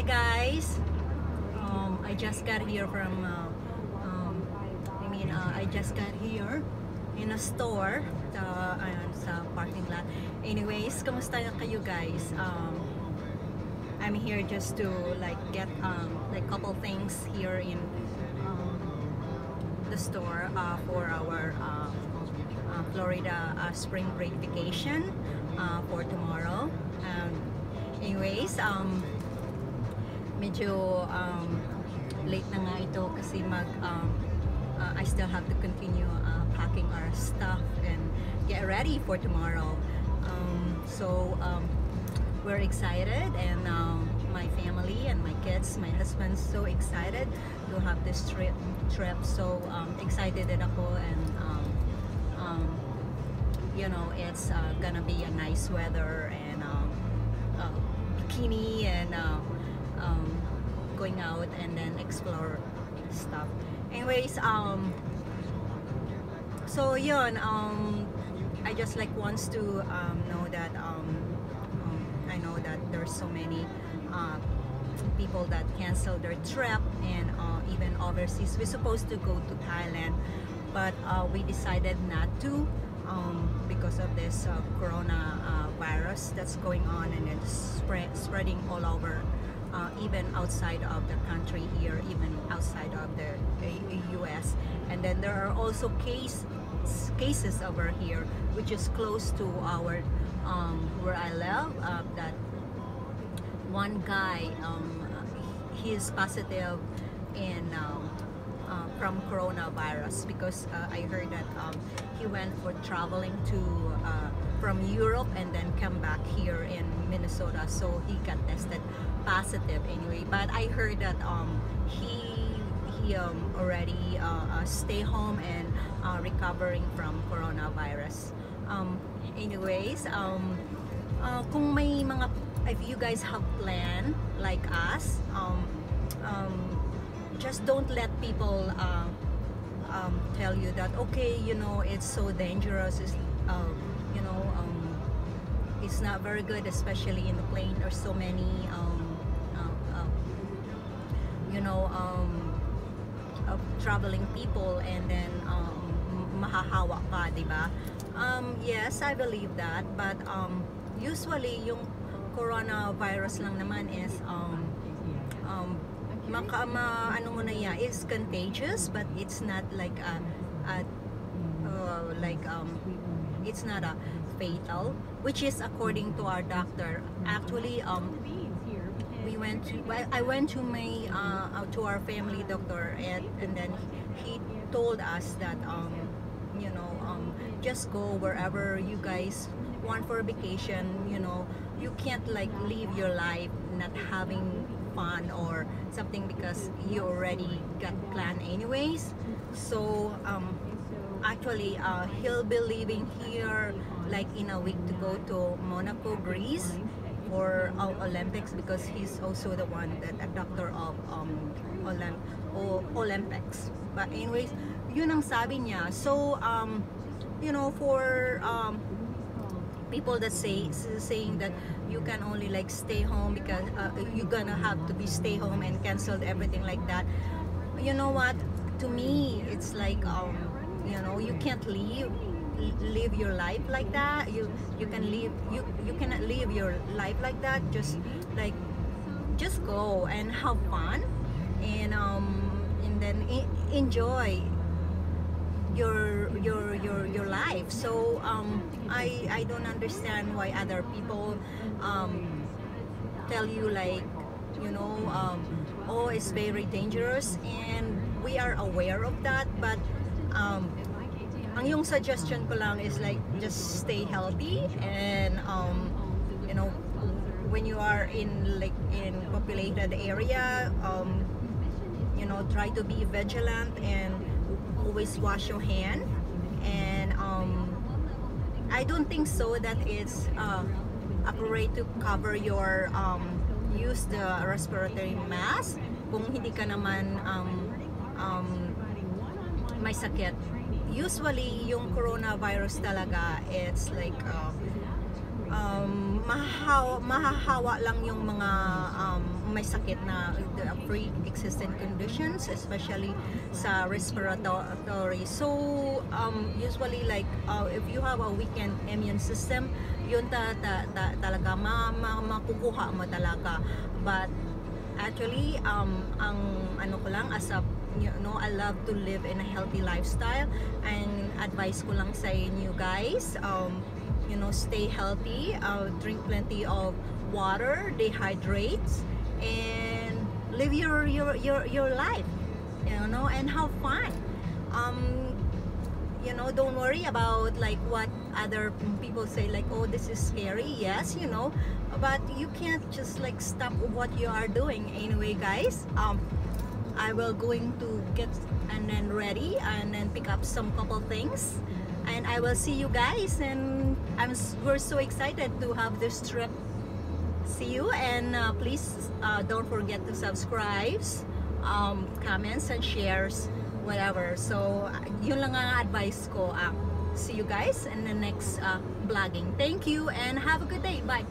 Hi guys. Um, I just got here from. Uh, um, I mean, uh, I just got here in a store. Uh, ayun, sa parking lot. Anyways, kamusta na kayo guys? Um, I'm here just to like get um, like couple things here in um, the store uh, for our uh, uh, Florida uh, spring break vacation uh, for tomorrow. Um, anyways, um, medyo um, late na nga ito kasi mag um, uh, I still have to continue uh, packing our stuff and get ready for tomorrow. Um, so um, we're excited and um, my family and my kids, my husband's so excited to have this trip. trip. So um, excited din ako and um, um, you know it's uh, gonna be a nice weather and um, uh, bikini and uh, um, going out and then explore stuff. Anyways, um, so yun, um, I just like wants to um, know that um, um, I know that there's so many uh, people that cancel their trip and uh, even overseas. We're supposed to go to Thailand, but uh, we decided not to um, because of this uh, corona uh, virus that's going on and it's spread, spreading all over uh, even outside of the country here, even outside of the U.S. And then there are also case, cases over here, which is close to our um, where I live. Uh, that one guy, um, he is positive in um, uh, from coronavirus because uh, I heard that um, he went for traveling to uh, from Europe and then come back here in Minnesota so he got tested positive anyway but I heard that um, he he um, already uh, uh, stay home and uh, recovering from coronavirus. Um, anyways um, uh, kung may mga if you guys have plan like us um, um, just don't let people uh, um, tell you that okay you know it's so dangerous it's, uh, you know um, it's not very good especially in the plane. There's so many um, you know um, uh, traveling people and then um, mahahawa ka diba um, yes I believe that but um, usually yung coronavirus lang naman is um, um, maka, ma, ano mo na yan, is contagious but it's not like a, a uh, like um, it's not a fatal which is according to our doctor. Actually um, we went to well, I went to my uh, to our family doctor and, and then he told us that um, you know um, just go wherever you guys want for a vacation you know. You can't like live your life not having fun or something because you already got planned anyways. So um, actually uh, he'll be leaving here like in a week to go to Monaco Greece for uh, Olympics because he's also the one that a doctor of um, Olymp o Olympics. But anyways yun ang sabi niya. So um, you know for um, people that say saying that you can only like stay home because uh, you're gonna have to be stay home and canceled everything like that you know what? To me it's like um you know you can't leave live your life like that. You you can live you you cannot live your life like that. Just like just go and have fun and um and then enjoy your your your your life. So um i i don't understand why other people um tell you like you know um oh it's very dangerous and we are aware of that but um ang yung suggestion ko lang is like just stay healthy and um you know when you are in like in populated area um you know try to be vigilant and always wash your hand. And um, I don't think so that it's uh, appropriate to cover your um, use the respiratory mask kung hindi ka naman um, um, may sakit usually yung coronavirus talaga it's like uh, um, mahahawa, mahahawa lang yung mga um, may sakit na the pre-existing conditions, especially sa respiratory. So, um, usually like, uh, if you have a weakened immune system, yun ta, ta, ta, talaga, ma, ma, makukuha mo talaga. But, actually, um, ang ano ko lang, as a you know, I love to live in a healthy lifestyle. And advice ko lang sa inyo guys um, you know stay healthy. Uh, drink plenty of water dehydrate and live your your your, your life you know and have fun. Um, you know don't worry about like what other people say like oh this is scary. Yes you know but you can't just like stop what you are doing anyway guys. Um I will going to get and then ready and then pick up some couple things. And I will see you guys and I'm we're so excited to have this trip. See you and uh, please uh, don't forget to subscribe um, comments and shares whatever. So yun lang ang advice ko uh, see you guys in the next uh, vlogging. Thank you and have a good day. Bye